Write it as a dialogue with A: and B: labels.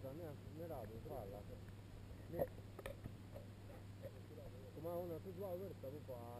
A: da mi ha smerato, falla. Ne. Come una tua questa qua, tu